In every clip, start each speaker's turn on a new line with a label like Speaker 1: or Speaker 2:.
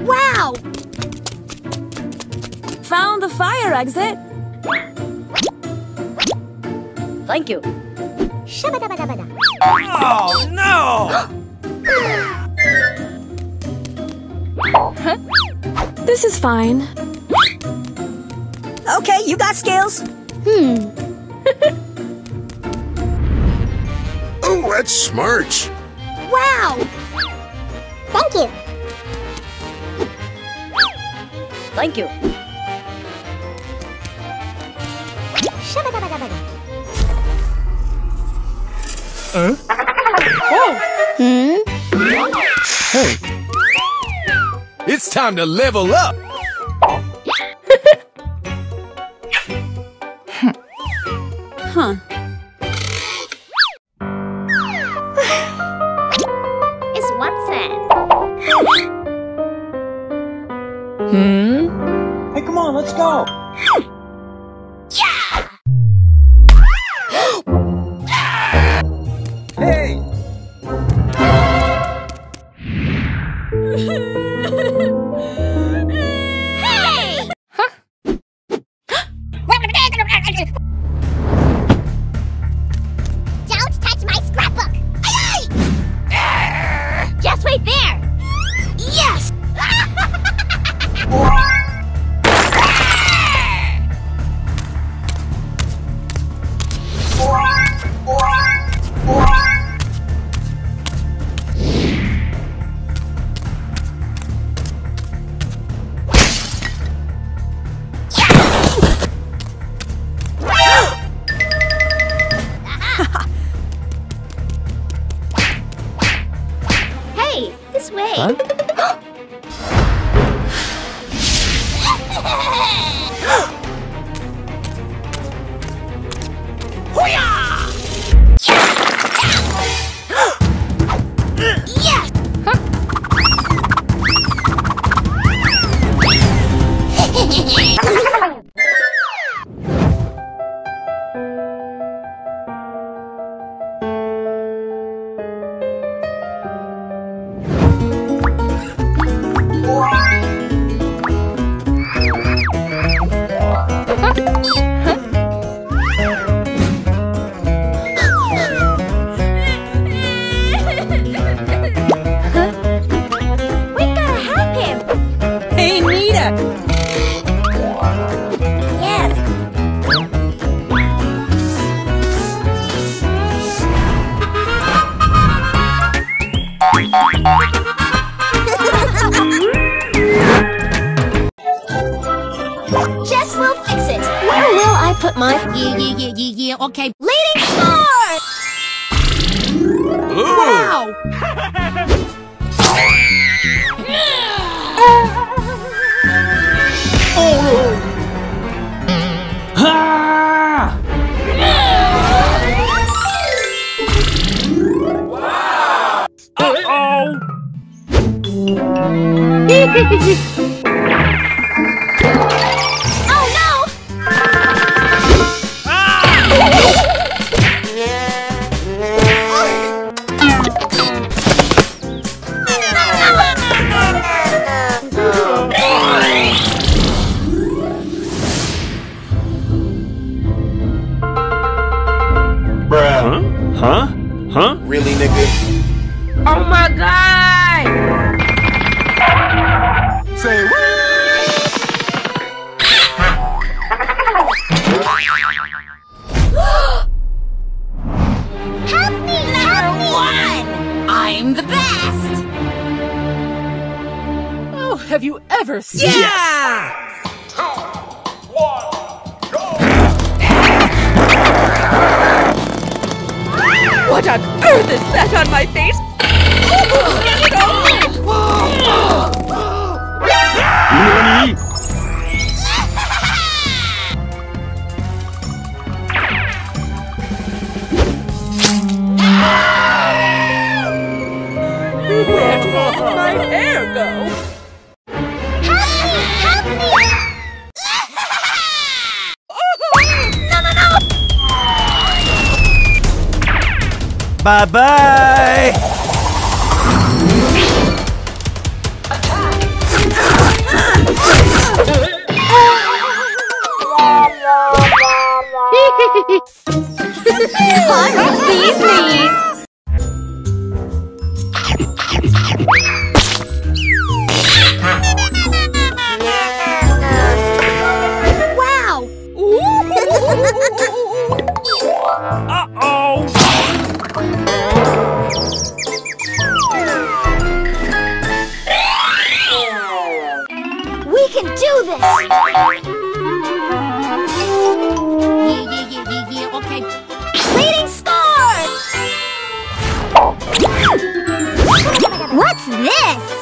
Speaker 1: Wow!
Speaker 2: Found the fire exit! Thank you.
Speaker 3: Oh, no!
Speaker 2: this is fine.
Speaker 1: Okay, you got skills.
Speaker 2: Hmm.
Speaker 4: that.
Speaker 1: Wow! Thank you.
Speaker 2: Thank you.
Speaker 1: Huh? Oh.
Speaker 2: Hmm?
Speaker 3: Hey. It's time to level up!
Speaker 1: Ow! 嘿 嘿
Speaker 5: Bye bye.
Speaker 1: Please, please. This?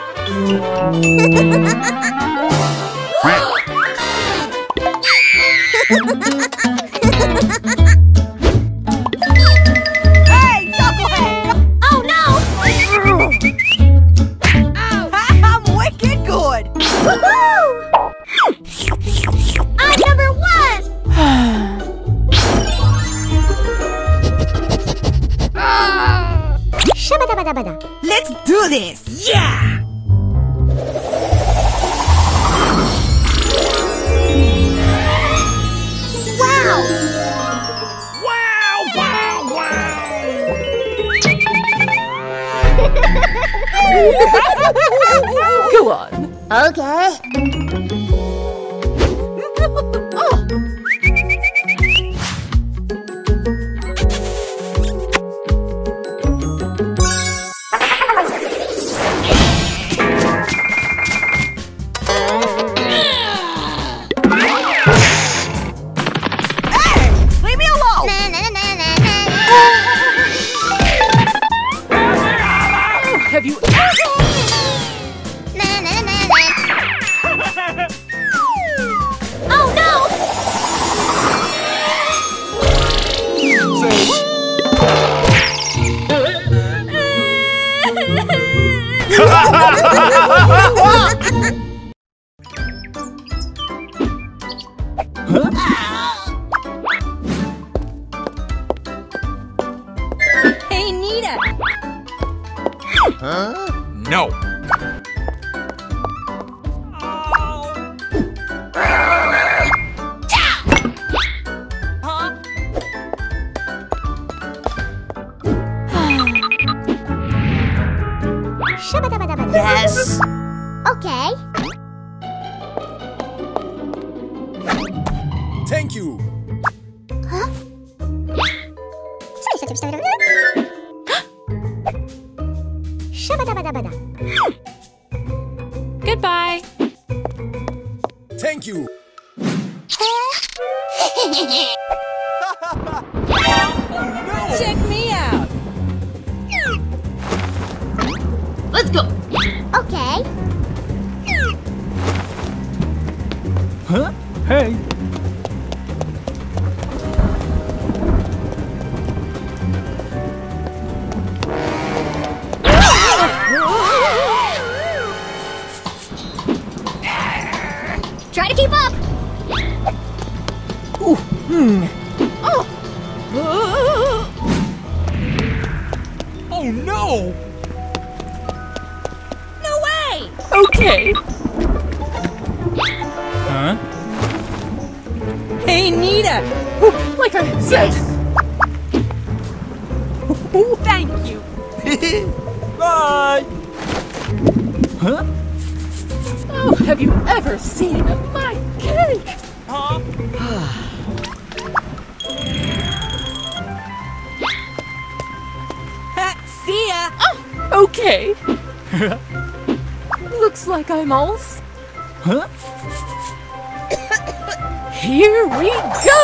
Speaker 6: Okay.
Speaker 1: No.
Speaker 3: Thank you.
Speaker 2: Check me out.
Speaker 6: Let's go.
Speaker 1: Okay.
Speaker 5: Huh? Hey.
Speaker 3: No!
Speaker 2: No way! Okay.
Speaker 5: Huh?
Speaker 2: Hey, Nita! Like I said. Thank you.
Speaker 3: Bye!
Speaker 5: Huh?
Speaker 2: Oh, have you ever seen my cake? See Oh, okay. Looks like I'm all.
Speaker 5: Huh?
Speaker 2: Here we go.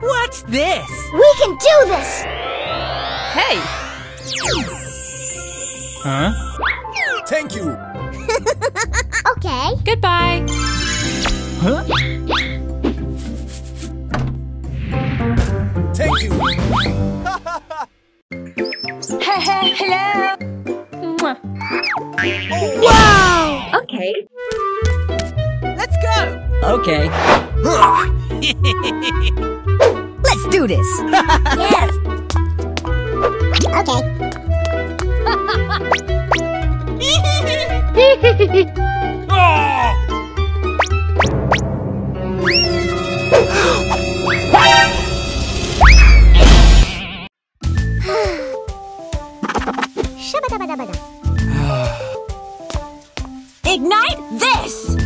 Speaker 2: What's this?
Speaker 1: We can do this.
Speaker 2: Hey,
Speaker 5: Huh?
Speaker 3: Thank you.
Speaker 1: Okay.
Speaker 2: goodbye.
Speaker 5: Huh?
Speaker 3: Thank you. Hello.
Speaker 2: Mwah.
Speaker 1: Wow!
Speaker 2: Okay. Let's go.
Speaker 6: Okay. Let's do this.
Speaker 1: yes. Okay. oh! Ignite this!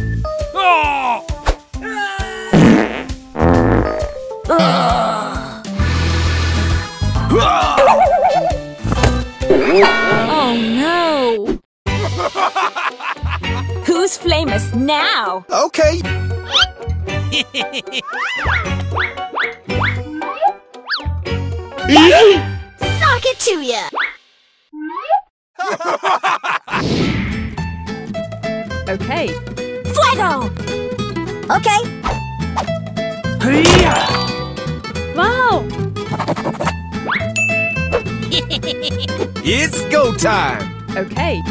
Speaker 1: Oh oh no! Who's famous now?
Speaker 4: Okay.
Speaker 1: Sock it to ya!
Speaker 2: Okay.
Speaker 1: Fuego! Okay.
Speaker 2: Wow!
Speaker 3: It's go time.
Speaker 2: Okay.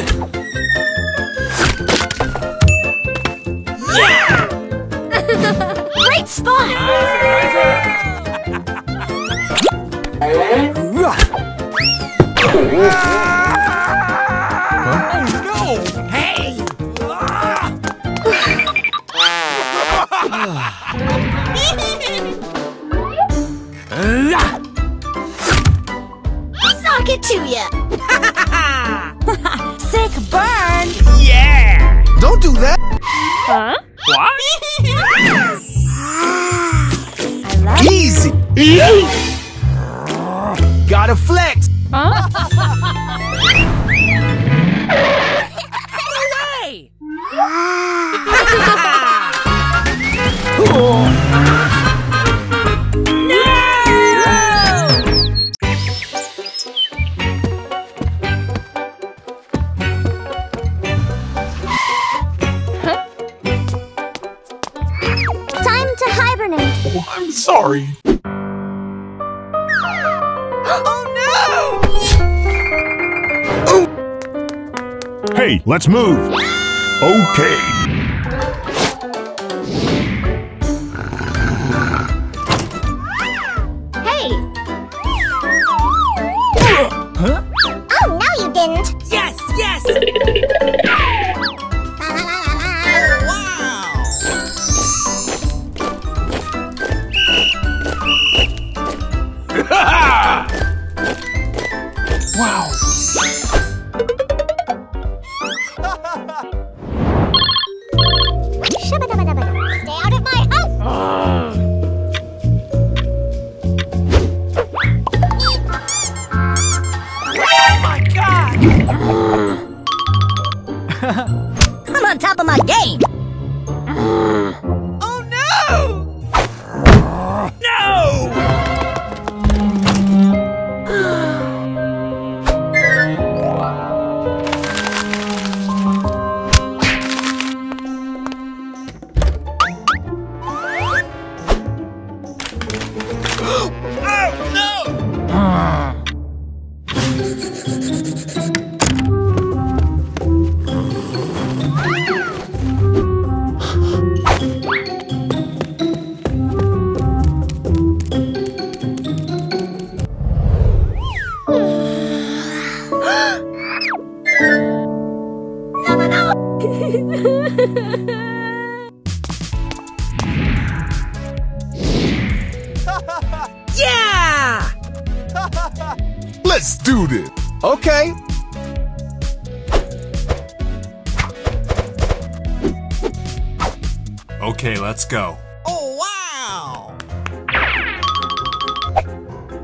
Speaker 1: spot!
Speaker 3: Easy! Gotta flex!
Speaker 2: Huh?
Speaker 1: Time
Speaker 4: I'm sorry.
Speaker 7: Oh, hey, let's move. Okay.
Speaker 2: Yeah!
Speaker 4: Let's do this.
Speaker 3: Okay.
Speaker 8: Okay, let's go.
Speaker 1: Oh, wow!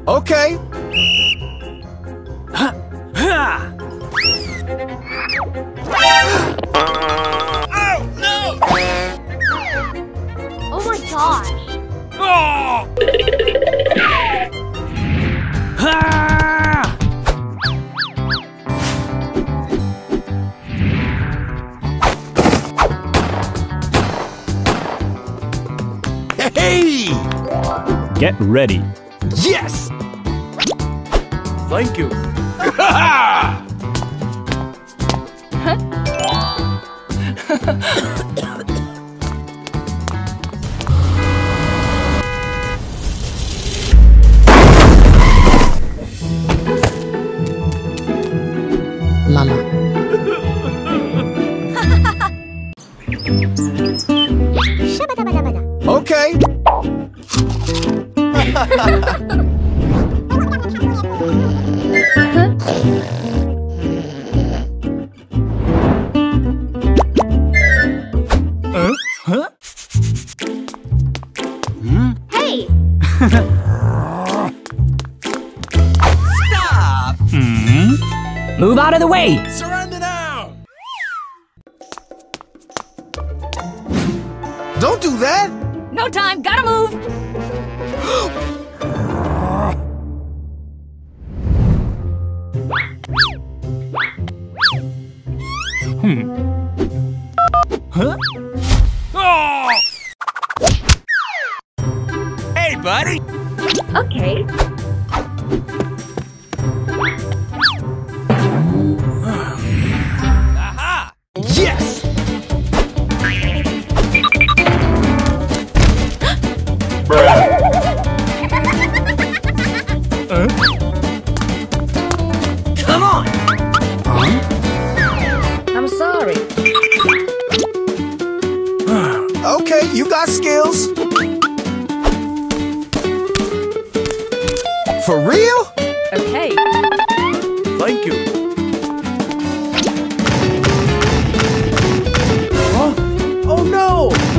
Speaker 1: Okay.
Speaker 3: Oh
Speaker 5: Get ready.
Speaker 3: Yes!
Speaker 5: Thank you.
Speaker 7: Mama.
Speaker 3: okay
Speaker 9: ha
Speaker 3: ha ha Come on!
Speaker 6: I'm sorry.
Speaker 3: Okay, you got skills. For real?
Speaker 10: Okay.
Speaker 3: Thank you. Huh? Oh no!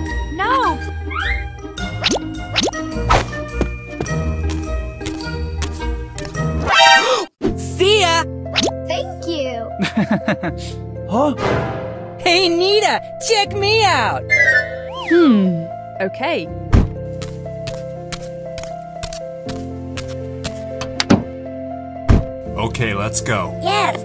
Speaker 3: What's?
Speaker 6: No!
Speaker 10: See ya!
Speaker 9: Thank you.
Speaker 3: Huh?
Speaker 10: Hey, Nita, check me out! Hmm, okay.
Speaker 8: Okay, let's go.
Speaker 6: Yes,